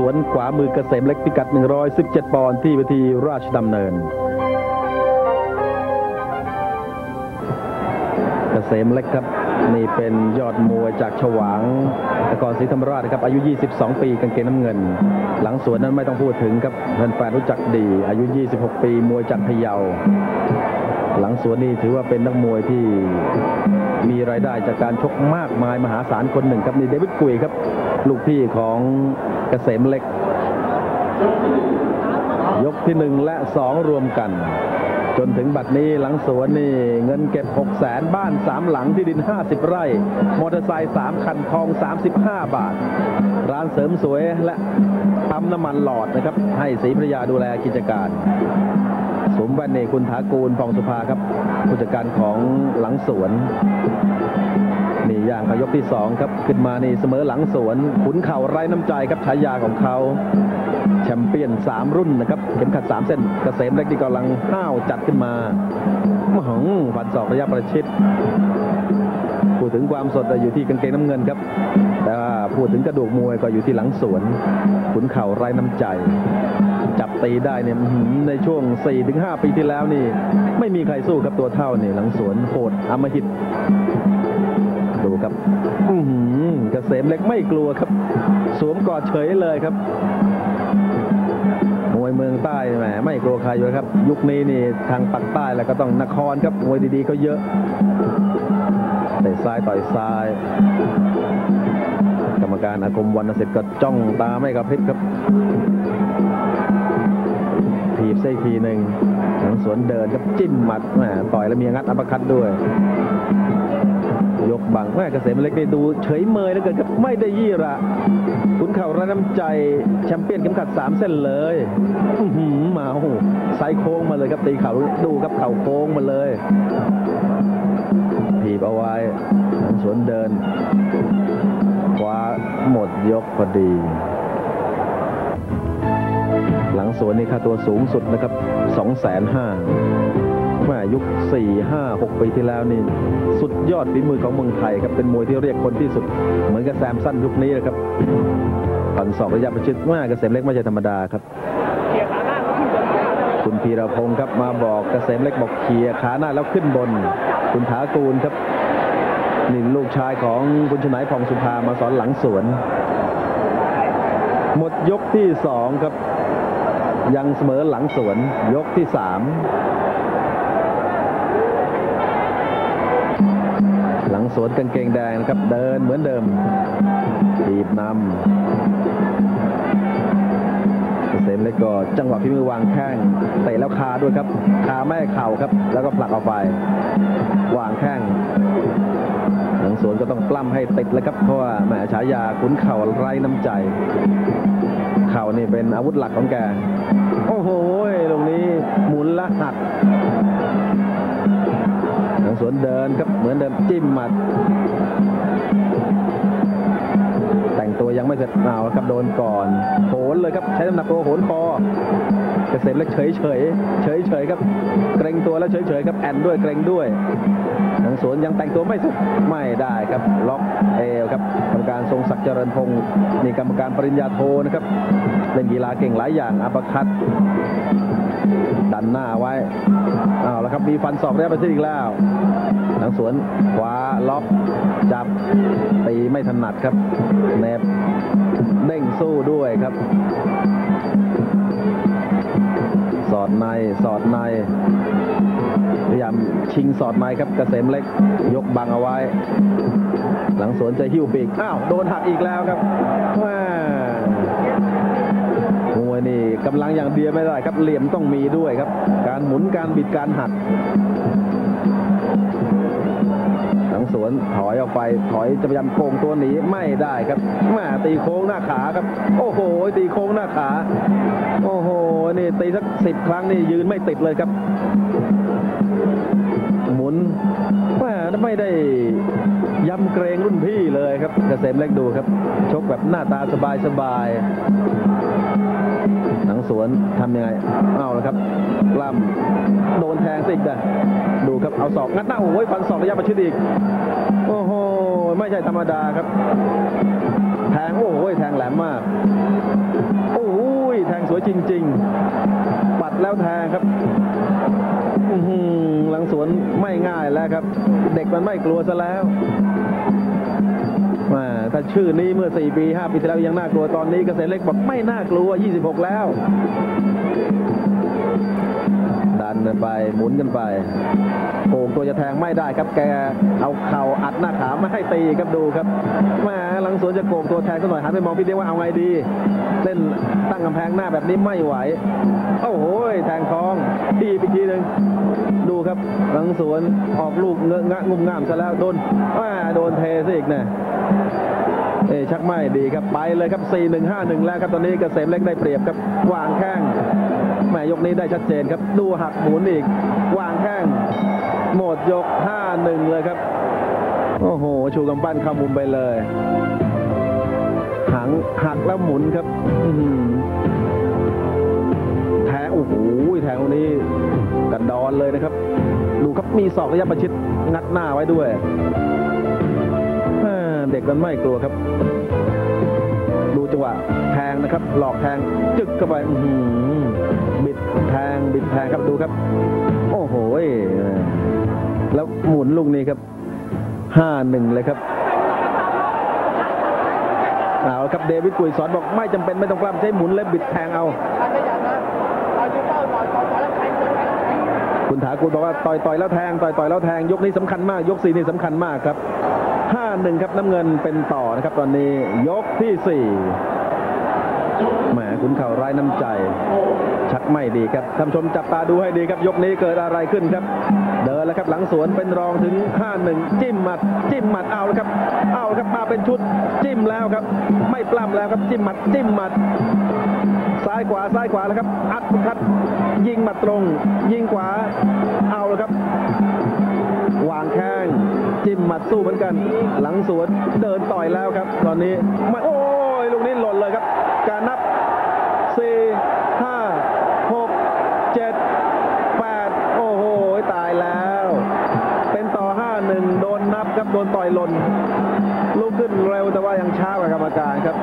สวนขวามือเกษมเล็กพิกัด 117 ปอนด์ที่เวทีราชดำเนิน เกษมเล็กครับ นี่เป็นยอดมวยจากฉวางนครศรีธรรมราชนะครับอายุ 22 ปีกางเกงน้ำเงิน หลังสวนนั้นไม่ต้องพูดถึงครับแฟนๆรู้จักดี อายุ 26 ปีมวยจากพะเยา หลังสวนนี่ถือว่าเป็นนักมวยที่มีรายได้จากการชกมากมายมหาศาลคนหนึ่งครับนี่เดวิดกุยครับ ลูกพี่ของเกษมเล็ก ยกที่หนึ่งและสองรวมกัน จนถึงบัดนี้หลังสวนนี่เงินเก็บ 6 0แสนบ้าน 3 หลังที่ดิน 50 ไร่ มอเตอร์ไซค์3คันทอง 35 บาท ร้านเสริมสวยและปั๊มน้ำมันหลอดนะครับ ให้ศรีพระยาดูแลกิจการ สมแวนเนคุณถากูลฟองสุภาครับผู้จัดการของหลังสวนนี่ย่างเขายกที่สองครับขึ้นมานี่เสมอหลังสวน ขุนเข่าไร้น้ำใจครับฉายาของเขา แชมเปี้ยน 3 รุ่นนะครับเข็มขัด 3 เส้นเกษมเล็กที่กำลังห้าวจัดขึ้นมามาหงฟันศอกระยะประชิด ถึงความสดอยู่ที่กางเกงน้ำเงินครับ แต่ว่าพูดถึงกระดูกมวยก็อยู่ที่หลังสวนขุนเข่าไร้น้ำใจ จับตีได้เนี่ยในช่วง 4-5 ปีที่แล้วนี่ ไม่มีใครสู้ครับตัวเท่านี่หลังสวนโหดอำมหิตดูครับอือหือเกษมเล็กไม่กลัวครับ สวมกอดเฉยเลยครับมวยเมืองใต้แหมไม่กลัวใครอยู่แล้วครับ ยุคนี้นี่ทางปักใต้แล้วก็ต้องนครครับมวยดีๆก็เยอะ ตะซ้ายต่อยซ้าย กรรมการอาคมวรรณสิทธิ์ก็จ้องตาไม่กระพริบครับถีบเส้ทีหนึ่งหลังสวนเดินครับจิ้มหมัดแหมต่อยแล้วมีงัดอัปคัดด้วย ยกบังแม่เกษมเล็กได้ดูเฉยเมยแล้วเกินครับไม่ได้ยี่ระขุนเข่าระน้ำใจแชมเปี้ยนเข็มขัดสามเส้นเลยหือมาโอ้โหไซโค้งมาเลยครับตีเข่าดูครับเข่าโค้งมาเลย บเอาไว้หลังสวนเดินคว้าหมดยกพอดี หลังสวนนี่ค่าตัวสูงสุดนะครับ2องแสนห้าแม่ยุค 4 5 6 ปีที่แล้วนี่ สุดยอดฝีมือของเมืองไทยครับ เป็นมวยที่เรียกคนที่สุด เหมือนกับแซมสั้นยุคนี้นะครับฝันสองระยะประชิดแม่เกษมเล็กไม่ใช่ธรรมดาครับคุณพีรพงศ์ครับมาบอกเกษมเล็กบอกเขี่ยขาหน้าแล้วขึ้นบน คุณถากูลครับ นี่ลูกชายของคุณชนายพองสุภามาสอนหลังสวน หมดยกที่สองครับ ยังเสมอหลังสวน ยกที่สามหลังสวนกางเกงแดงนะครับเดินเหมือนเดิมทีบนำเกษมเล็กก็จังหวะพิมือวางแข้งเตะแล้วคาด้วยครับ คาไม่เข่าครับ แล้วก็ผลักออกไป วางแข้ง หลังสวนก็ต้องปล้ำให้ติดแล้วครับเพราะว่าแหมฉายาขุนเข่าไร้น้ำใจ เข่านี่เป็นอาวุธหลักของแก โอ้โหตรงนี้หมุนละหักหลังสวนเดินครับเหมือนเดิมจิ้มหมัด แต่งตัวยังไม่เสร็จเอาละครับโดนก่อนโหนเลยครับใช้น้ำหนักตัวโหนคอเกษมเล็กเฉยเฉยเฉยเฉยครับ เกรงตัวแล้วเฉยเฉยครับแอนด้วยเกรงด้วย สวนยังแต่งตัวไม่สุดไม่ได้ครับล็อกเอวครับกรรมการทรงศักดิ์เจริญพงศ์นี่กรรมการปริญญาโทนะครับเล่นกีฬาเก่งหลายอย่างอัปคัตดันหน้าไว้เอาแล้วครับมีฟันศอกได้ประชิดอีกแล้วหลังสวนขวาล็อกจับตีไม่ถนัดครับเนบเด้งสู้ด้วยครับ อดในสอดในพยายามชิงสอดในครับเกษมเล็กยกบังเอาไว้ หลังสวนจะหิ้วปีกอ้าวโดนหักอีกแล้วครับแม่มวยนี่กำลังอย่างเดียวไม่ได้ครับเหลี่ยมต้องมีด้วยครับ การหมุนการบิดการหัก หลังสวนถอยออกไปถอยจะพยายามโค้งตัวหนีไม่ได้ครับแม่ตีโค้งหน้าขาครับ โอ้โห ตีโค้งหน้าขา โอ้โหนี่ตีสักสิบครั้งนี่ยืนไม่ติดเลยครับ หมุนแม่ไม่ได้ ยำเกรงรุ่นพี่เลยครับเกษมเล็กดูครับ ชกแบบหน้าตาสบายสบายๆหนังสวนทำยังไง เอาละครับกล้ำโดนแทงสิกนะดูครับเอาศอกงัดหน้าโอ้ยฟันศอกระยะประชิดอีก โอ้โหไม่ใช่ธรรมดาครับ แททงโอ้โหแทงแหลมมาก โอ้ โหแทงสวยจริง ๆ ปัดแล้วแทงครับหลังสวนไม่ง่ายแล้วครับ เด็กมันไม่กลัวซะแล้วมาถ้าชื่อนี้เมื่อ 4 ปี 5 ปีที่แล้วยังน่ากลัวตอนนี้เกษตรเล็กบอกไม่น่ากลัว 26 แล้ว ดันไปหมุนกันไปโก่งตัวจะแทงไม่ได้ครับแกเอาเข่าอัดหน้าขาไม่ให้ตีครับดูครับแมาหลังสวนจะโก่งตัวแทงสักหน่อยหันไปมองพี่เดียวว่าเอาไงดี เล่นตั้งกำแพงหน้าแบบนี้ไม่ไหวโอ้โหแทงท้องทีไปทีหนึ่งดูครับหลังสวนออกลูกเงอะงะงุ่มง่ามซะแล้วโดนอ่าโดนเทซะอีกนะ เอชักไม่ดีครับไปเลยครับ 4-1-5-1 แล้วครับตอนนี้กเกษมเล็กได้เปรียบครับวางแข้งแหมยกนี้ได้ชัดเจนครับ ดูหักหมุนอีก วางแข้งหมดยก 5-1 เลยครับ โอ้โห ชูกำปั้นเข้ามุมไปเลยหังหักแล้วหมุนครับแทงโอ้โหแทงตรงนี้กันดอนเลยนะครับ ดูครับมีศอกระยะประชิดงัดหน้าไว้ด้วย เด็กมันไม่กลัวครับ ดูจังหวะแทงนะครับ หลอกแทงจึกเข้าไปอื้อหือบิดแทงบิดแทงครับดูครับ โอ้โหแล้วหมุนลูกนี้ครับห้าหนึ่งเลยครับเอาครับเดวิดกุยสอนบอกไม่จำเป็นไม่ต้องกล้ามใช้หมุนและบิดแทงเอาคุณถากูลบอกว่าต่อยต่อยแล้วแทงต่อยต่อยแล้วแทงยกนี้สำคัญมาก ยกสี่นี่สำคัญมากครับ ห้าหนึ่งครับน้ำเงินเป็นต่อนะครับ ตอนนี้ยกที่สี่แหมขุนเข่าไร้น้ำใจ ชักไม่ดีครับท่านชมจับตาดูให้ดีครับ ยกนี้เกิดอะไรขึ้นครับ เดินแล้วครับหลังสวนเป็นรองถึง 5-1 จิ้มหมัด จิ้มหมัดเอาแล้วครับ เอาแล้วครับมาเป็นชุด จิ้มแล้วครับ ไม่ปล้ำแล้วครับจิ้มหมัด จิ้มหมัด ซ้ายขวาซ้ายขวาแล้วครับ อัดคัดยิงหมัดตรง ยิงขวาเอาแล้วครับ วางแข้งจิ้มหมัดสู้เหมือนกัน หลังสวนเดินต่อยแล้วครับ ตอนนี้มาโอ้ยลูกนี้หล่นเลยครับ ครับโดนต่อยหล่นลุกขึ้นเร็วแต่ว่ายังช้ากว่ากรรมการครับ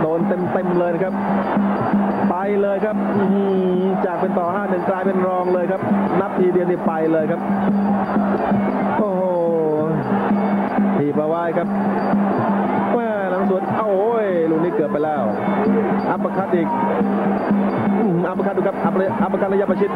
โดนเต็มเต็มๆเลยครับ ไปเลยครับจากเป็นต่อห้าหนึ่งกลายเป็นรองเลยครับ นับทีเดียวนี่ไปเลยครับ โอ้โหทีประวายครับ หลังสวนเอ้าโอ้ยลูกนี้เกือบไปแล้ว uppercut อีก uppercut ดูครับ up uppercut ระยะประชิด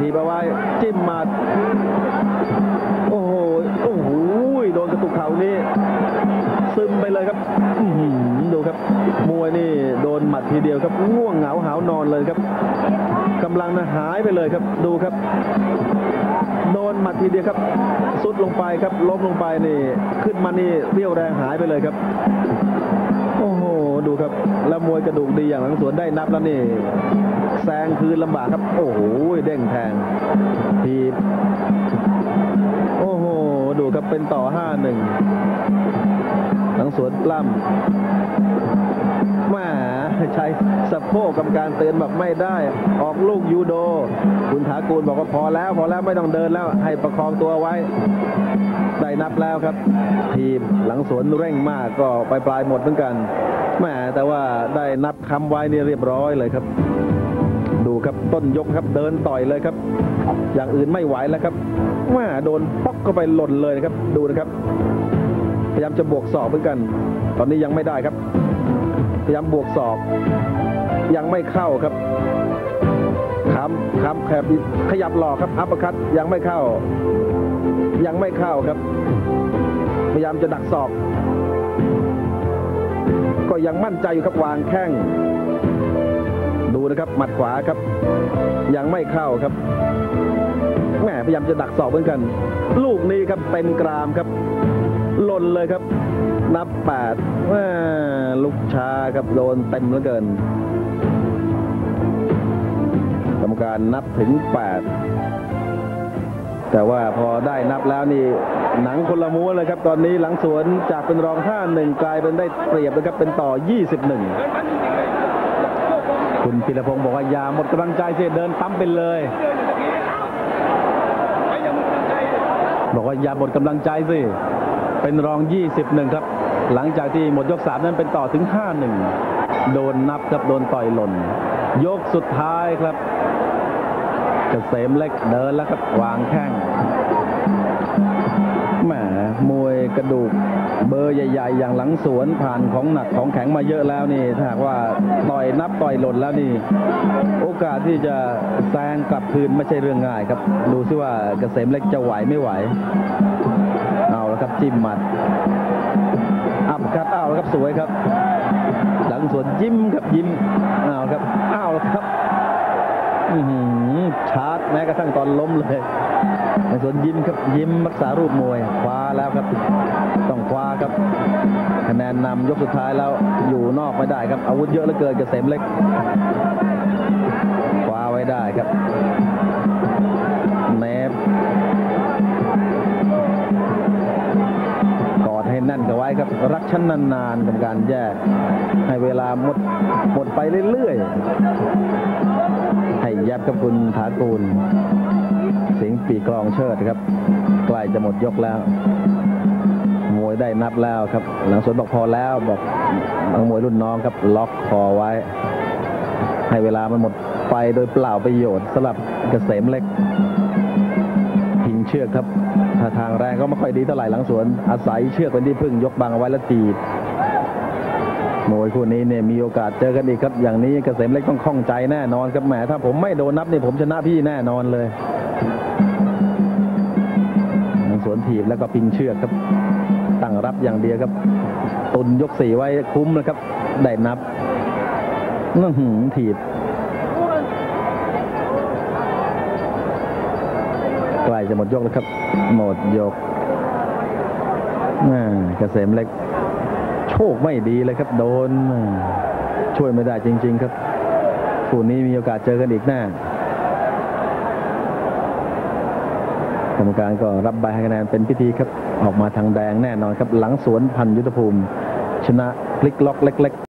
ทีประวายจิ้มหมัดโอ้โหโอ้โหโดนกระตุกเข่านี่ซึมไปเลยครับดูครับ มวยนี่โดนหมัดทีเดียวครับง่วงเหงาหาวนอนเลยครับกำลังนะหายไปเลยครับ ดูครับโดนหมัดทีเดียวครับ สุดลงไปครับล้มลงไปนี่ ขึ้นมานี่เรี่ยวแรงหายไปเลยครับ อ้โห ดูครับ แล้วมวยกระดูกดีอย่างหลังสวนได้นับแล้วนี่ แซงคืนลำบากครับ โอ้โห เด้งแทงทีบโอ้โห ดูครับเป็นต่อห้าหนึ่งหลังสวนปล้ำมาใช้สะโพกกรรมการเตือนแบบไม่ได้ ออกลูกยูโด คุณถากูลบอกว่าพอแล้ว พอแล้วไม่ต้องเดินแล้วให้ประคองตัวไว้ ได้นับแล้วครับ ทีมหลังสวนเร่งมากก็ไปปลายหมดเหมือนกันแหมแต่ว่าได้นับคำไว้นี่เรียบร้อยเลยครับ ดูครับต้นยกครับเดินต่อยเลยครับ อย่างอื่นไม่ไหวแล้วครับแหมโดนป๊อกเข้าไปหล่นเลยนะครับ ดูนะครับ พยายามจะบวกศอกเหมือนกัน ตอนนี้ยังไม่ได้ครับ พยายามบวกศอก ยังไม่เข้าครับคำคำแคบขยับหลอกครับอัปเปร์คัตยังไม่เข้า ยังไม่เข้าครับ พยายามจะดักศอก ก็ยังมั่นใจอยู่ครับวางแข้ง ดูนะครับ หมัดขวาครับ ยังไม่เข้าครับแหมพยายามจะดักศอกเหมือนกัน ลูกนี้ครับเป็นกรามครับหล่นเลยครับ นับแปดลูกชาครับโดนเต็มเหลือเกินกรรมการนับถึงแปด แต่ว่าพอได้นับแล้วนี่หนังคนละม้วนเลยครับ ตอนนี้หลังสวนจากเป็นรองท่าหนึ่งกลายเป็นได้เปรียบนะครับเป็นต่อ 21 คุณพิรพงศ์บอกว่าอย่าหมดกำลังใจสิเดินปั๊มไปเลยบอกว่าอย่าหมดกำลังใจสิเป็นรอง 21 ครับ หลังจากที่หมดยกสามนั้นเป็นต่อถึง 5-1 โดนนับครับโดนต่อยหล่น ยกสุดท้ายครับ กเกษมเล็กเดินแล้วครับวางแข้งแหมมวยกระดูกเบอร์ใหญ่ ๆ อย่างหลังสวนผ่านของหนักของแข็งมาเยอะแล้วนี่ถ้าหากว่าต่อยนับต่อยหล่นแล้วนี่ โอกาสที่จะแซงกลับคืนไม่ใช่เรื่องง่ายครับ ดูซิว่าเกษมเล็กจะไหวไม่ไหว เอาแล้วครับจิ้มหมัดอับคัดเอาแล้วครับสวยครับ หลังสวนยิ้มครับยิ้มเอาครับเอาแล้วครับ ชาร์จแม้กระทั่งตอนล้มเลยหลังสวนยิ้มครับยิ้มรักษารูปมวยคว้าแล้วครับ ต้องคว้าครับคะแนนนำยกสุดท้ายแล้วอยู่นอกไม่ได้ครับ อาวุธเยอะเหลือเกินเกษมเล็กคว้าไว้ได้ครับเนฟกอดให้แน่นกันไว้ครับ รักฉันนานๆกับการแยกให้เวลาหมดหมดไปเรื่อยๆ ยับกับคุณถากูลเสียงปีกลองเชิดครับ ใกล้จะหมดยกแล้ว มวยได้นับแล้วครับ หลังสวนบอกพอแล้วบอกบางมวยรุ่นน้องครับล็อกคอไว้ ให้เวลามันหมดไปโดยเปล่าประโยชน์สำหรับเกษมเล็กพิงเชือกครับถ้าทางแรงก็ไม่ค่อยดีเท่าไหร่หลังสวนอาศัยเชือกเป็นที่พึ่งยกบังเอาไว้แล้วตีบ มวยคู่นี้เนี่ยมีโอกาสเจอกันอีกครับ อย่างนี้เกษมเล็กต้องข้องใจแน่นอนครับแหมถ้าผมไม่โดนนับนี่ผมชนะพี่แน่นอนเลยสวนถีบแล้วก็พิงเชือกครับ ตั้งรับอย่างเดียวครับ ตุนยกสี่ไว้คุ้มนะครับได้นับนั่งหืมถีบใกล้จะหมดยกแล้วครับ หมดยกแม่เกษมเล็ก โชคไม่ดีเลยครับ โดน ช่วยไม่ได้จริง ๆ ครับคู่นี้มีโอกาสเจอกันอีกแน่กรรมการก็รับใบให้คะแนนเป็นพิธีครับ ออกมาทางแดงแน่นอนครับ หลังสวนพันยุทธภูมิ ชนะพลิกล็อกเล็ก ๆ